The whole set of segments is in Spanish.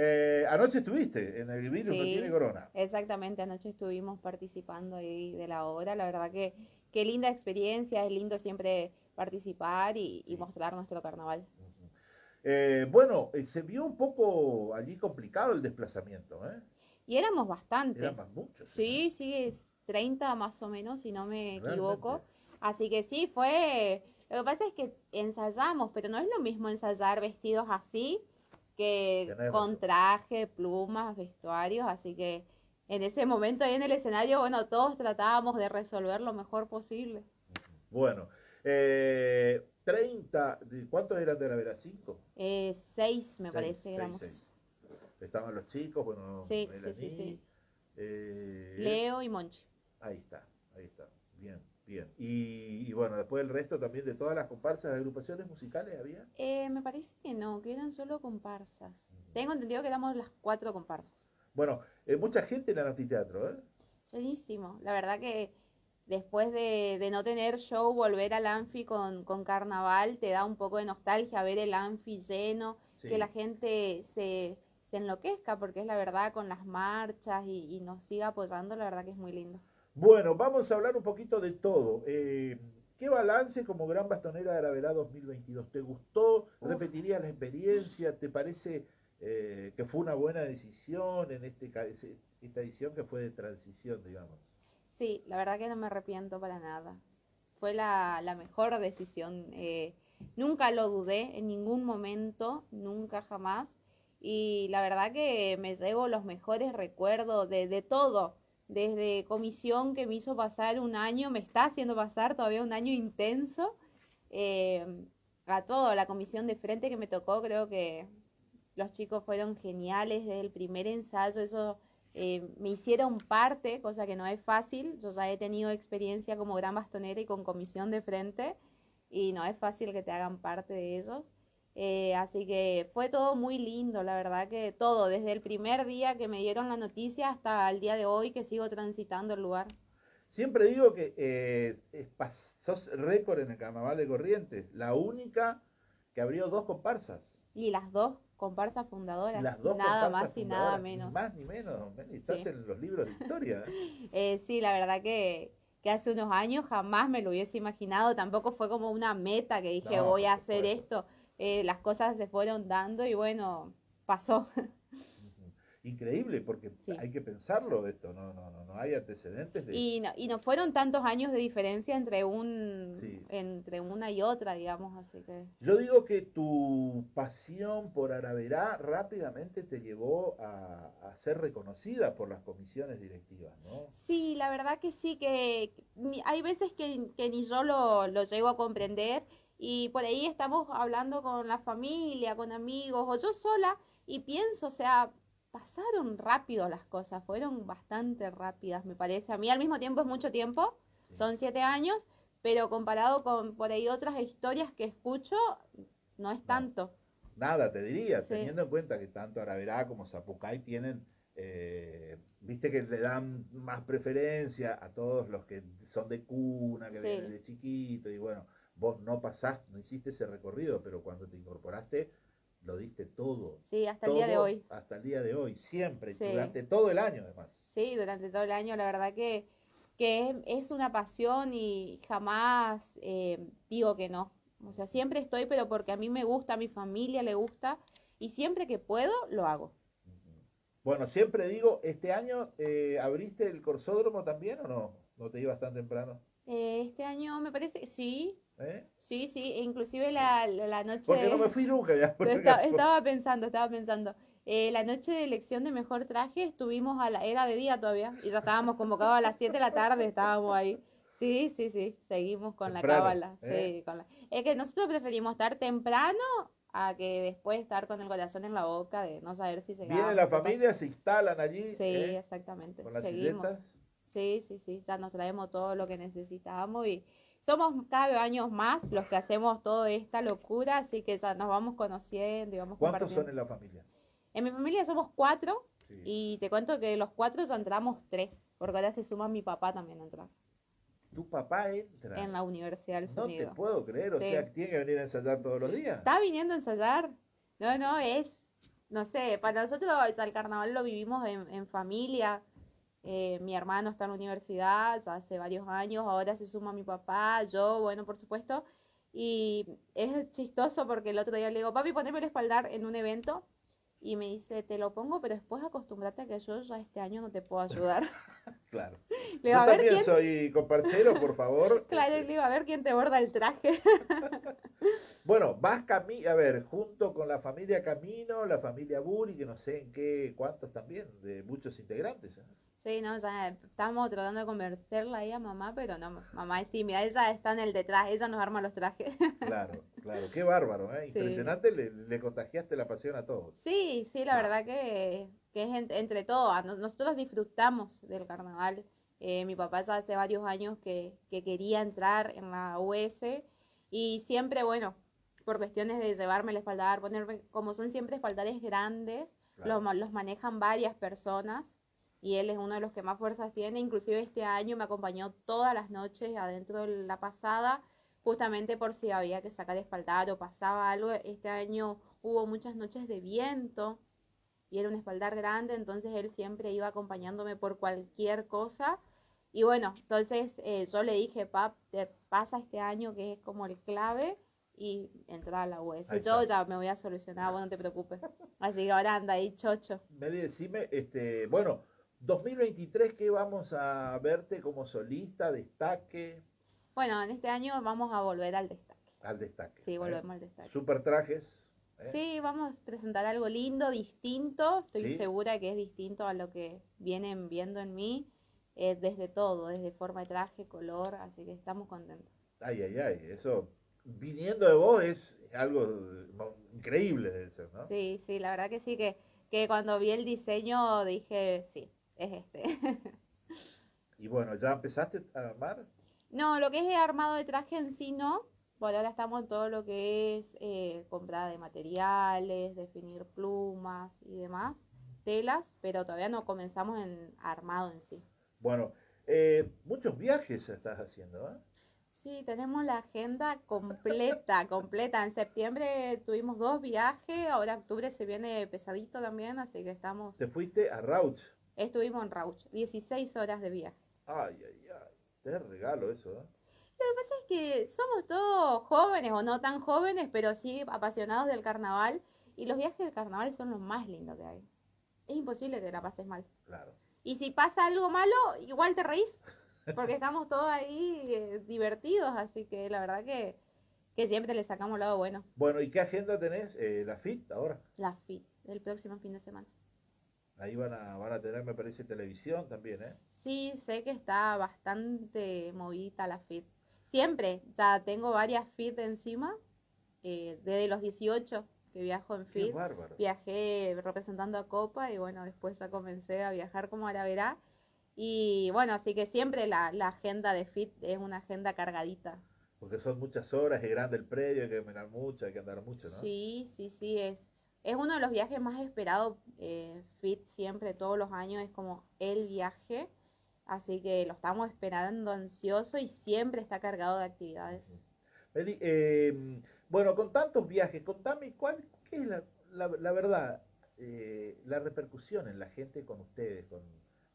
Eh, anoche estuviste en el virus no Sí. tiene corona. Exactamente, anoche estuvimos participando ahí de la obra. La verdad que qué linda experiencia, es lindo siempre participar y, y mostrar nuestro carnaval. Eh, bueno, eh, se vio un poco allí complicado el desplazamiento, ¿eh? Y éramos bastante. Eran más muchos. Sí, sí, es 30 más o menos, si no me Realmente. equivoco. Así que sí, fue... Lo que pasa es que ensayamos, pero no es lo mismo ensayar vestidos así que con traje, plumas, vestuarios. Así que en ese momento ahí en el escenario, bueno, todos tratábamos de resolver lo mejor posible. Bueno, eh, 30, ¿de- ¿cuántos eran de la vera? ¿Cinco? Eh, seis, me Seis, parece, seis, éramos. seis. Estaban los chicos, bueno, Sí, sí, sí, sí. eh, Leo y Monchi. Ahí está, ahí está. Bien, bien. Y, y bueno, después el resto también de todas las comparsas de agrupaciones musicales había. Eh, me parece que no, que eran solo comparsas. Tengo entendido que éramos las cuatro comparsas. Bueno, eh, mucha gente en el anfiteatro, ¿eh? Llenísimo. La verdad que después de, de no tener show, volver al Anfi con, con carnaval te da un poco de nostalgia ver el Anfi lleno, Sí. que la gente se, se enloquezca, porque es la verdad con las marchas y, y nos siga apoyando, la verdad que es muy lindo. Bueno, vamos a hablar un poquito de todo. Eh, ¿Qué balance como gran bastonera de Araverá 2022? ¿Te gustó? ¿Repetirías la experiencia? ¿Te parece eh, que fue una buena decisión en este, esta edición que fue de transición, digamos? Sí, la verdad que no me arrepiento para nada. Fue la, la mejor decisión. eh, nunca lo dudé en ningún momento, nunca jamás. Y la verdad que me llevo los mejores recuerdos de, de todo. Desde comisión que me hizo pasar un año, me está haciendo pasar todavía un año intenso. eh, a todo, la comisión de frente que me tocó, creo que los chicos fueron geniales desde el primer ensayo. Eso eh, me hicieron parte, cosa que no es fácil. Yo ya he tenido experiencia como gran bastonera y con comisión de frente y no es fácil que te hagan parte de ellos. Eh, así que fue todo muy lindo, la verdad que todo, desde el primer día que me dieron la noticia hasta el día de hoy que sigo transitando el lugar. Siempre digo que eh, sos récord en el Carnaval de Corrientes, la única que abrió dos comparsas. Y las dos comparsas fundadoras, Las dos nada comparsas más y nada menos. Más ni menos, estás Sí. en los libros de historia. ¿eh? Sí, la verdad que, que hace unos años jamás me lo hubiese imaginado, tampoco fue como una meta que dije No, voy a hacer esto. Eh, las cosas se fueron dando y bueno, pasó. Increíble, porque Sí. hay que pensarlo esto, no, no, no, no hay antecedentes de... Y no, y no fueron tantos años de diferencia entre un Sí. entre una y otra, digamos, así que Yo digo que tu pasión por Araverá rápidamente te llevó a, a ser reconocida por las comisiones directivas, ¿no? sí, la verdad que sí, que hay veces que, que ni yo lo, lo llego a comprender y por ahí estamos hablando con la familia, con amigos o yo sola y pienso, o sea, pasaron rápido las cosas, fueron bastante rápidas, me parece. A mí al mismo tiempo es mucho tiempo, son siete años, pero comparado con por ahí otras historias que escucho, no es tanto. Nada, te diría, Sí. teniendo en cuenta que tanto Araverá como Zapucay tienen, eh, viste que le dan más preferencia a todos los que son de cuna, que Sí. vienen de chiquito, y bueno, vos no pasaste, no hiciste ese recorrido, pero cuando te incorporaste, lo diste todo. Sí, hasta el día de hoy. Hasta el día de hoy, siempre, Sí. durante todo el año además. Sí, durante todo el año, la verdad que, que es, es una pasión y jamás eh, digo que no. O sea, siempre estoy, pero porque a mí me gusta, a mi familia le gusta, y siempre que puedo, lo hago. Bueno, siempre digo, ¿este año eh, abriste el corsódromo también o no? ¿No te ibas tan temprano? Eh, este año me parece, sí, ¿Eh? sí, sí, inclusive la, la, la noche... Porque no me fui nunca ya. estaba pensando, estaba pensando. Eh, la noche de elección de mejor traje estuvimos a la, era de día todavía, y ya estábamos convocados a las 7 de la tarde, estábamos ahí. Sí, sí, sí, seguimos con la cábala. ¿eh? Sí, con la... Es que nosotros preferimos estar temprano a que después estar con el corazón en la boca de no saber si llegamos. Viene la familia, se instalan allí Sí, ¿eh? exactamente. con las Seguimos. Sí, sí, sí, ya nos traemos todo lo que necesitamos y somos cada año más los que hacemos toda esta locura, así que ya nos vamos conociendo y vamos ¿Cuántos son en la familia? En mi familia somos cuatro Sí. y te cuento que los cuatro ya entramos tres, porque ahora se suma mi papá también a entrar Tu papá entra. en la Universidad del no te Sonido. puedo creer, o Sí. sea, tiene que venir a ensayar todos los días. ¿Está viniendo a ensayar? No, no, es no sé, para nosotros el carnaval lo vivimos en, en familia. Eh, mi hermano está en la universidad ya hace varios años, ahora se suma mi papá, yo, bueno, por supuesto. Y es chistoso porque el otro día le digo, papi, poneme el espaldar en un evento. Y me dice, te lo pongo, pero después acostúmbrate a que yo ya este año no te puedo ayudar. claro. Le digo, Yo a ver también quién... soy comparcero, por favor. Claro, Este, le digo, a ver quién te borda el traje. Bueno, vas camino, a ver, junto con la familia Camino, la familia Buri, que no sé en qué, cuántos también, de muchos integrantes. ¿eh? Sí, no, ya estamos tratando de convencerla ahí a mamá, pero no, mamá es tímida, ella está en el detrás, ella nos arma los trajes. Claro, claro, qué bárbaro, ¿eh? Sí. Impresionante, le, le contagiaste la pasión a todos. Sí, sí, la verdad que, que es en- entre todos. Nos- Nosotros disfrutamos del carnaval. Eh, mi papá ya hace varios años que, que quería entrar en la US y siempre, bueno, por cuestiones de llevarme el espaldar, ponerme, como son siempre espaldares grandes, Claro. los, los manejan varias personas y él es uno de los que más fuerzas tiene. Inclusive este año me acompañó todas las noches adentro de la pasada, justamente por si había que sacar espaldar o pasaba algo. Este año hubo muchas noches de viento y era un espaldar grande, entonces él siempre iba acompañándome por cualquier cosa. Y bueno, entonces eh, yo le dije, pap, te pasa este año que es como el clave y entra a la US. Yo ya me voy a solucionar, vos no te preocupes. Así que ahora anda ahí chocho. Meli, decime, este, bueno, 2023, ¿qué vamos a verte como solista, destaque, Bueno, en este año vamos a volver al destaque. al destaque? Sí, ¿eh? volvemos al destaque. Super trajes. ¿eh? Sí, vamos a presentar algo lindo, distinto. Estoy Sí. segura que es distinto a lo que vienen viendo en mí, eh, desde todo, desde forma de traje, color, así que estamos contentos. Ay, ay, ay, eso, viniendo de vos es algo increíble de ser, ¿no? Sí, sí, la verdad que sí, que, que cuando vi el diseño dije, sí, es este. Y bueno, ¿ya empezaste a armar? No, lo que es armado de traje en sí no. Por ahora estamos en todo lo que es eh, de materiales, definir plumas y demás, telas, pero todavía no comenzamos en armado en sí. Bueno, eh, muchos viajes estás haciendo, ¿eh? Sí, tenemos la agenda completa, completa. En septiembre tuvimos dos viajes, ahora octubre se viene pesadito también, así que estamos... Te fuiste a Rauch. Estuvimos en Rauch, 16 horas de viaje. Ay, ay, ay, te regalo eso, ¿eh? Es que somos todos jóvenes o no tan jóvenes, pero sí apasionados del carnaval, y los viajes del carnaval son los más lindos que hay. Es imposible que la pases mal. Claro. Y si pasa algo malo, igual te reís, porque estamos todos ahí eh, divertidos, así que la verdad que, que siempre le sacamos lado bueno. Bueno, ¿y qué agenda tenés? Eh, la FIT ahora. La FIT del próximo fin de semana. Ahí van a, van a tener, me parece, televisión también, ¿eh? Sí, sé que está bastante movida la FIT. Siempre, ya tengo varias FIT encima, eh, desde los 18 que viajo en FIT. Viajé representando a Copa y bueno, después ya comencé a viajar como Araverá. Y bueno, así que siempre la, la agenda de FIT es una agenda cargadita. Porque son muchas horas, es grande el predio, hay que caminar mucho, hay que andar mucho, ¿no? Sí, sí, sí, es, es uno de los viajes más esperados. eh, FIT siempre, todos los años, es como el viaje. Así que lo estamos esperando ansioso y siempre está cargado de actividades. Meli, eh, bueno, con tantos viajes, contame, ¿cuál, ¿qué es la, la- la verdad, eh, la repercusión en la gente con ustedes, con,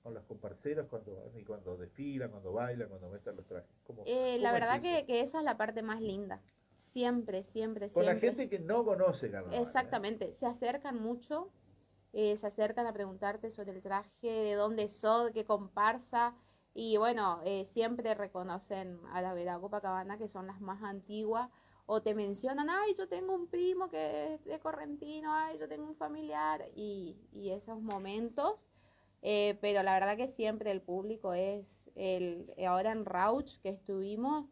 con los comparceros cuando, y cuando desfilan, cuando bailan, cuando muestran los trajes? ¿Cómo- Eh, la cómo es verdad eso? que, que esa es la parte más linda. Siempre, siempre, Con la siempre. gente que no conoce carnaval. ¿eh? Exactamente, se acercan mucho, eh, se acercan a preguntarte sobre el traje, de dónde sos, qué comparsa, y bueno, eh, siempre reconocen a la Vera Copacabana, que son las más antiguas, o te mencionan, ay, yo tengo un primo que es de Correntino, ay, yo tengo un familiar, y, y esos momentos, eh, pero la verdad que siempre el público es, el, ahora en Rauch que estuvimos,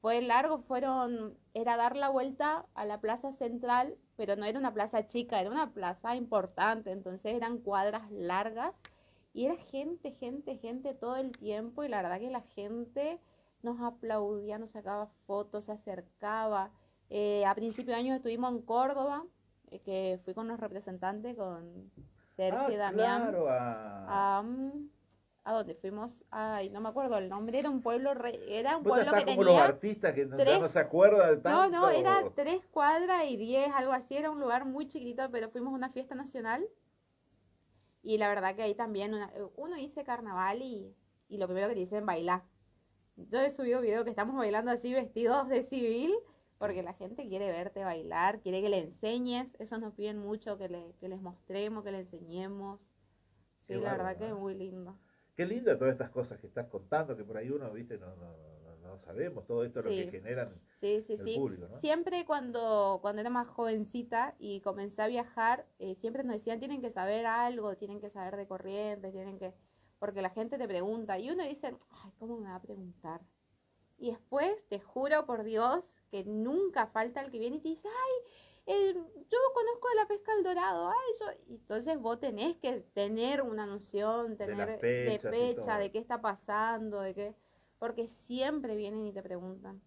fue largo, fueron, era dar la vuelta a la plaza central, pero no era una plaza chica, era una plaza importante, entonces eran cuadras largas y era gente, gente, gente todo el tiempo y la verdad que la gente nos aplaudía, nos sacaba fotos, se acercaba. Eh, a principio de año estuvimos en Córdoba, eh, que fui con los representantes, con Sergio Ah, y Damián. claro, a, a, mm, ¿A dónde fuimos? Ay, no me acuerdo el nombre, era un pueblo, re- era un pueblo que como los tenía... artistas que no, tres- no se acuerdan de No, tanto. no, era tres cuadras y diez, algo así, era un lugar muy chiquitito, pero fuimos a una fiesta nacional. Y la verdad que ahí también, una- uno dice carnaval y, y lo primero que te dicen bailar. Yo he subido video que estamos bailando así vestidos de civil, porque la gente quiere verte bailar, quiere que le enseñes, eso nos piden mucho, que, le- que les mostremos, que le enseñemos. Sí, Qué la verdad que ¿eh? es muy lindo. Qué linda todas estas cosas que estás contando, que por ahí uno, viste, no, no, no, no sabemos todo esto lo Sí. que generan Sí, sí, el público, ¿no? Siempre cuando, cuando era más jovencita y comencé a viajar, eh, siempre nos decían, tienen que saber algo, tienen que saber de corrientes, tienen que... Porque la gente te pregunta y uno dice, ay, ¿cómo me va a preguntar? Y después, te juro por Dios, que nunca falta el que viene y te dice, ay, yo conozco de la pesca al dorado, ay, yo... Entonces vos tenés que tener una noción, tener de fecha, de qué está pasando, de qué... Porque siempre vienen y te preguntan.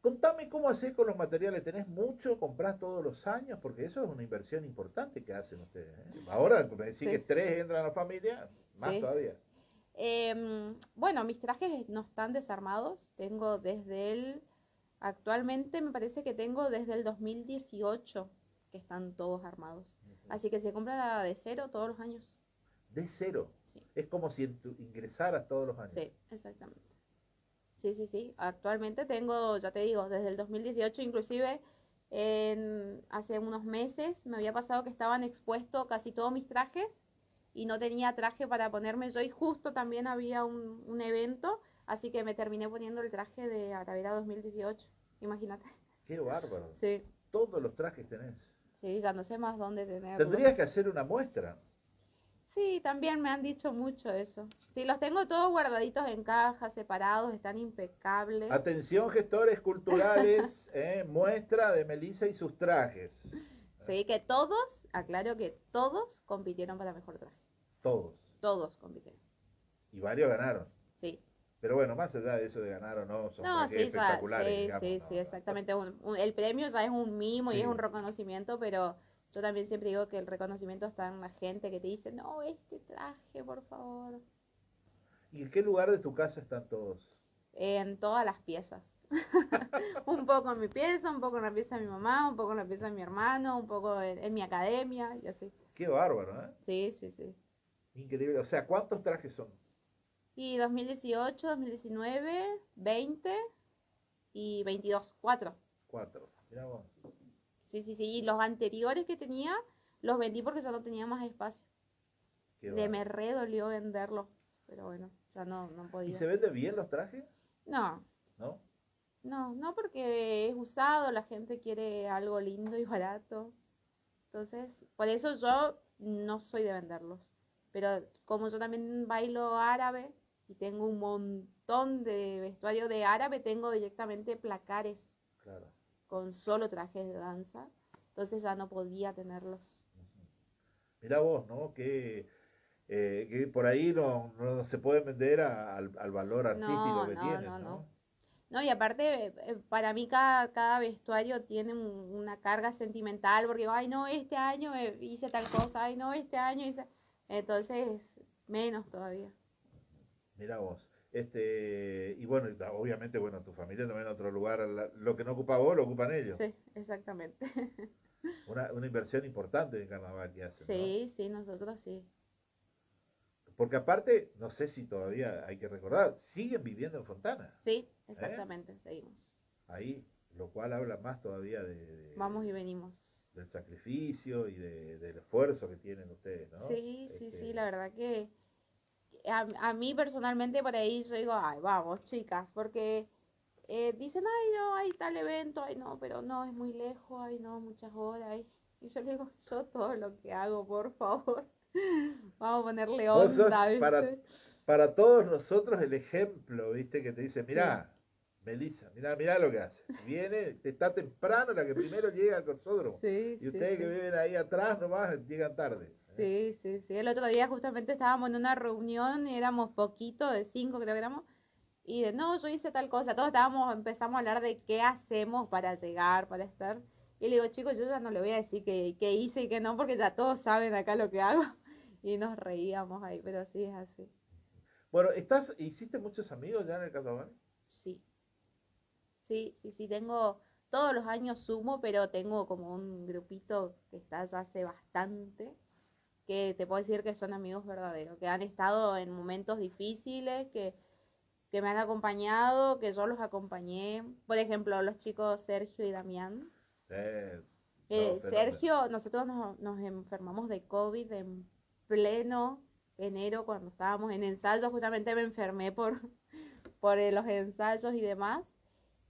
Contame cómo haces con los materiales, ¿tenés mucho? ¿Comprás todos los años? Porque eso es una inversión importante que hacen ustedes. ¿eh? Ahora, me decís Sí. que tres entran a la familia, más Sí. todavía. Em, bueno, mis trajes no están desarmados. Tengo desde el... Actualmente me parece que tengo desde el 2018 que están todos armados. Así que se compra de cero todos los años. De cero. Sí, Es como si ingresaras todos los años. sí, exactamente. Sí, sí, sí. Actualmente tengo, ya te digo, desde el 2018 inclusive en- hace unos meses me había pasado que estaban expuestos casi todos mis trajes y no tenía traje para ponerme yo y justo también había un, un evento, así que me terminé poniendo el traje de Aravera 2018, imagínate. Qué bárbaro. Sí, Todos los trajes tenés. sí, ya no sé más dónde tenerlos. Tendrías que hacer una muestra. Sí, también me han dicho mucho eso. Sí, los tengo todos guardaditos en cajas, separados, están impecables. Atención, gestores culturales, ¿eh? muestra de Melissa y sus trajes. Sí, que todos, aclaro que todos compitieron para mejor traje. Todos. Todos compitieron. Y varios ganaron. Sí. Pero bueno, más allá de eso de ganar o no, son No, sí, espectaculares. sí, digamos, sí, ¿no? sí, exactamente. Un- un- el premio ya es un mimo y es un reconocimiento, pero yo también siempre digo que el reconocimiento está en la gente que te dice, no, este traje, por favor. ¿Y en qué lugar de tu casa están todos? En todas las piezas. un poco en mi pieza, un poco en la pieza de mi mamá, un poco en la pieza de mi hermano, un poco en, en mi academia y así. Qué bárbaro, ¿eh? Sí, sí, sí. Increíble. O sea, ¿cuántos trajes son? Y 2018, 2019, 20 y 22, cuatro. Cuatro. Mirá vos. Sí, sí, sí. Y los anteriores que tenía, los vendí porque ya no tenía más espacio. Qué De me re dolió venderlos, pero bueno, ya no, no ¿Y podía. se venden bien los trajes? No, ¿No? no, no porque es usado, la gente quiere algo lindo y barato. Entonces, por eso yo no soy de venderlos. Pero como yo también bailo árabe y tengo un montón de vestuario de árabe, tengo directamente placares Claro. con solo trajes de danza. Entonces ya no podía tenerlos. Mirá vos, ¿no? Que, eh, que por ahí no, no se pueden vender a- al, al valor artístico No, que no, tienen, no, ¿no? no. No, y aparte, eh, para mí cada, cada vestuario tiene un- una carga sentimental, porque ay, no, este año eh, hice tal cosa, ay, no, este año hice... Entonces, menos todavía. Mirá vos. Este, y bueno, obviamente, bueno, tu familia también en otro lugar, lo que no ocupa vos, lo ocupan ellos. Sí, exactamente. Una, una inversión importante de carnaval que hacen, ¿no? Sí, sí, nosotros sí. Porque aparte, no sé si todavía hay que recordar, siguen viviendo en Fontana, Sí, exactamente, seguimos. ahí, lo cual habla más todavía de, de- Vamos y venimos. del sacrificio y de- del esfuerzo que tienen ustedes, ¿no? Sí, sí, sí, Este, la verdad que a, a mí personalmente por ahí yo digo, ay, vamos, chicas, porque eh, dicen, ay, no, hay tal evento, ay, no, pero no, es muy lejos, ay, no, muchas horas. ay". Y yo le digo, yo todo lo que hago, por favor, vamos a ponerle onda, para, para todos nosotros el ejemplo, ¿viste? Que te dice, mirá, Melissa, mirá, mirá lo que hace. Viene, está temprano la que primero llega al cortódromo. Sí, Y sí, ustedes sí. que viven ahí atrás nomás llegan tarde. Sí, sí, sí. El otro día justamente estábamos en una reunión, éramos poquito, de cinco creo que éramos, y de no, yo hice tal cosa. Todos estábamos, empezamos a hablar de qué hacemos para llegar, para estar. Y le digo, chicos, yo ya no le voy a decir qué, qué hice y qué no, porque ya todos saben acá lo que hago. Y nos reíamos ahí, pero sí es así. Bueno, ¿estás, ¿hiciste muchos amigos ya en el carnaval? Sí. Sí, sí, sí, tengo, todos los años sumo, pero tengo como un grupito que está ya hace bastante, que te puedo decir que son amigos verdaderos, que han estado en momentos difíciles, que, que me han acompañado, que yo los acompañé. Por ejemplo, los chicos Sergio y Damián. Eh, Eh, no, Sergio, nosotros nos, nos enfermamos de COVID en pleno enero cuando estábamos en ensayo, justamente me enfermé por, por eh, los ensayos y demás.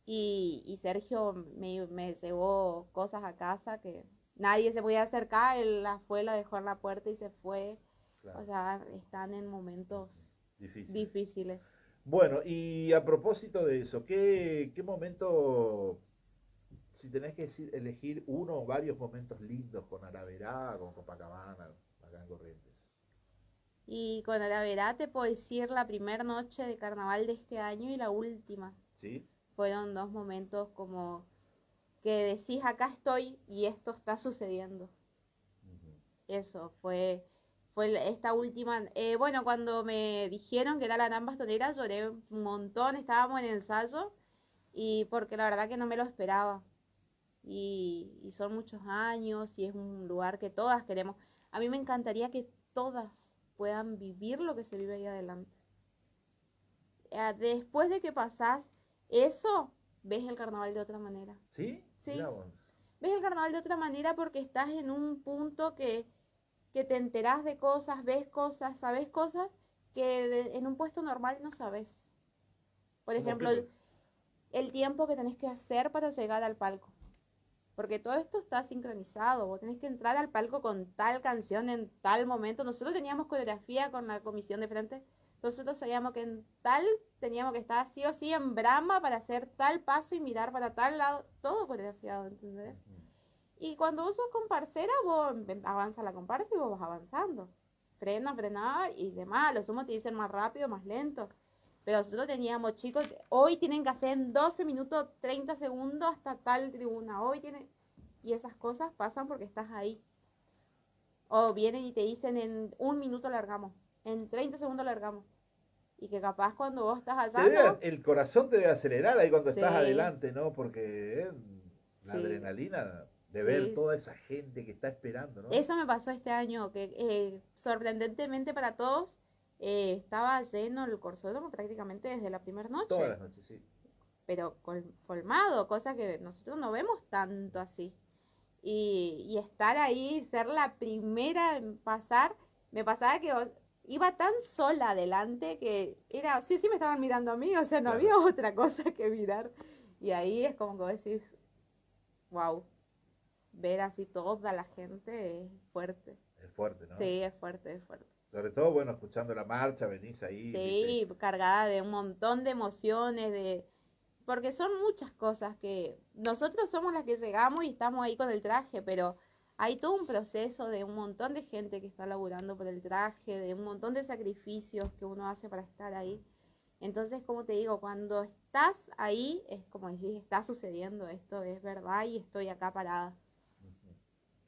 Y, y Sergio me, me llevó cosas a casa que nadie se podía acercar, él la fue, la dejó en la puerta y se fue. claro, O sea, están en momentos difícil. difíciles. Bueno, y a propósito de eso, ¿qué, qué momento, si tenés que decir- elegir uno o varios momentos lindos con Araverá, con Copacabana, acá en Corrientes? Y con verdad te puedo decir la primera noche de carnaval de este año y la última. ¿Sí? fueron dos momentos como que decís acá estoy y esto está sucediendo. Eso fue, fue esta última. eh, bueno, cuando me dijeron que era la Nan Bastonera lloré un montón, estábamos en ensayo y porque la verdad que no me lo esperaba. Y, y son muchos años y es un lugar que todas queremos. A mí me encantaría que todas puedan vivir lo que se vive ahí adelante. Eh, Después de que pasás eso, ves el carnaval de otra manera. ¿Sí? Sí. Ves el carnaval de otra manera porque estás en un punto que, que te enterás de cosas, ves cosas, sabes cosas que de- en un puesto normal no sabes. Por ¿Cómo ejemplo, el, el tiempo que tenés que hacer para llegar al palco. Porque todo esto está sincronizado. Vos tenés que entrar al palco con tal canción en tal momento. Nosotros teníamos coreografía con la comisión de frente. Nosotros sabíamos que en tal teníamos que estar sí o sí en brama para hacer tal paso y mirar para tal lado. Todo coreografiado, ¿entendés? Ujú. Y cuando vos sos comparsera, vos em- avanza la comparsa y vos vas avanzando. Frena, frena y demás. Los humos te dicen más rápido, más lento. Pero nosotros teníamos chicos, hoy tienen que hacer en 12 minutos, 30 segundos hasta tal tribuna. Hoy tienen... Y esas cosas pasan porque estás ahí. O vienen y te dicen en un minuto largamos, en 30 segundos largamos. Y que capaz cuando vos estás ¿no? el corazón te debe acelerar ahí cuando estás adelante, ¿no? Porque eh, la Sí. adrenalina de Sí, ver toda esa gente que está esperando, ¿no? Eso me pasó este año, que eh, sorprendentemente para todos eh, estaba lleno el corsódromo prácticamente desde la primera noche, Todas las noches, sí. pero col- colmado, cosa que nosotros no vemos tanto así. Y, y estar ahí, ser la primera en pasar, me pasaba que o- iba tan sola adelante que era, sí, sí me estaban mirando a mí, o sea, no había otra cosa que mirar. Y ahí es como que decís, wow, ver así toda la gente es fuerte. Es fuerte, ¿no? Sí, es fuerte, es fuerte. Sobre todo, bueno, escuchando la marcha, venís ahí. Sí, ¿viste? cargada de un montón de emociones, de porque son muchas cosas que nosotros somos las que llegamos y estamos ahí con el traje, pero hay todo un proceso de un montón de gente que está laburando por el traje, de un montón de sacrificios que uno hace para estar ahí. Entonces, como te digo, cuando estás ahí, es como decís, está sucediendo esto, es verdad y estoy acá parada.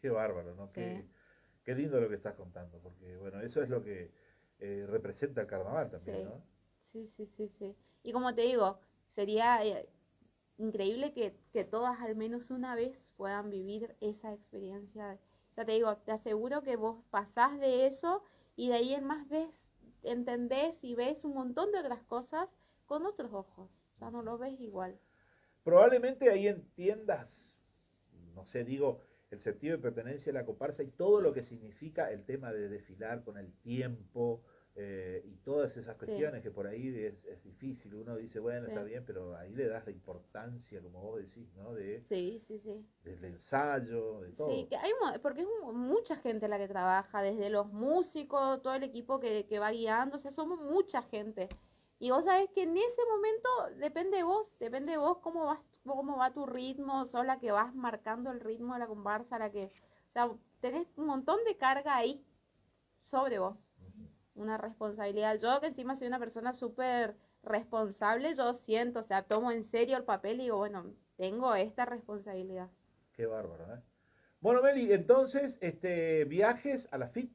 Qué bárbaro, ¿no? Sí. Qué, qué lindo lo que estás contando, porque, bueno, eso es lo que eh, representa el carnaval también, Sí. ¿no? Sí, sí, sí, sí. Y como te digo, sería eh, increíble que, que todas al menos una vez puedan vivir esa experiencia. Ya te digo, te aseguro que vos pasás de eso y de ahí en más ves, entendés y ves un montón de otras cosas con otros ojos. Ya no lo ves igual. Probablemente ahí entiendas, no sé, digo, el sentido de pertenencia a la comparsa y todo lo que significa el tema de desfilar con el tiempo eh, y todas esas Sí. cuestiones que por ahí es, es difícil. Uno dice, bueno, Sí. está bien, pero ahí le das la importancia, como vos decís, ¿no? De, Sí, sí, sí. del ensayo, de todo. Sí, que hay, porque es mu- mucha gente la que trabaja, desde los músicos, todo el equipo que, que va guiando, o sea, somos mucha gente. Y vos sabés que en ese momento depende de vos, depende de vos cómo vas, cómo va tu ritmo, sos la que vas marcando el ritmo de la comparsa, la que, o sea, tenés un montón de carga ahí sobre vos. Una responsabilidad. Yo que encima soy una persona súper responsable, yo siento, o sea, tomo en serio el papel y digo, bueno, tengo esta responsabilidad. Qué bárbaro, ¿eh? Bueno, Meli, entonces, este, viajes a la FIT,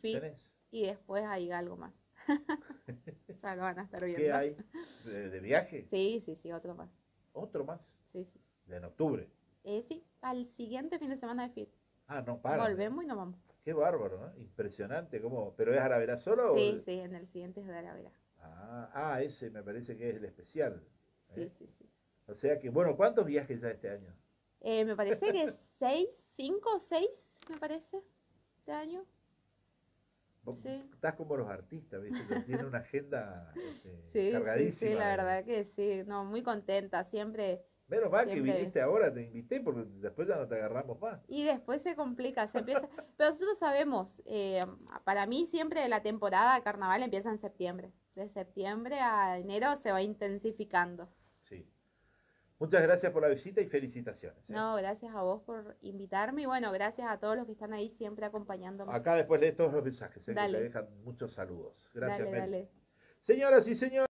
Fit, ¿tenés? y después hay algo más. ya lo van a estar viendo. ¿Qué hay? ¿De, de viaje? Sí, sí, sí, otro más. ¿Otro más? Sí, sí, sí. ¿De en octubre? Eh, sí, al siguiente fin de semana de FIT. Ah, no, para. Volvemos y nos vamos. Qué bárbaro, ¿no? Impresionante. ¿Cómo? ¿Pero es Aravera solo? o- Sí, sí, en el siguiente es de la vera. Ah, ah, ese me parece que es el especial. Sí, ¿eh? sí, sí. O sea que, bueno, ¿cuántos viajes ya este año? Eh, me parece que seis, cinco o seis, me parece, este año. Vos Sí. Estás como los artistas, ¿viste? Tienen una agenda este, Sí, sí, cargadísima. sí, la verdad que sí. No, muy contenta, siempre. Menos mal que viniste ahora, te invité porque después ya no te agarramos más. Y después se complica, se empieza. Pero nosotros sabemos, eh, para mí siempre la temporada de carnaval empieza en septiembre. De septiembre a enero se va intensificando. Sí. Muchas gracias por la visita y felicitaciones. ¿eh? No, gracias a vos por invitarme y bueno, gracias a todos los que están ahí siempre acompañándome. Acá después lees todos los mensajes, ¿eh? que te dejan muchos saludos. Gracias, dale, Mel. dale. Señoras y señores.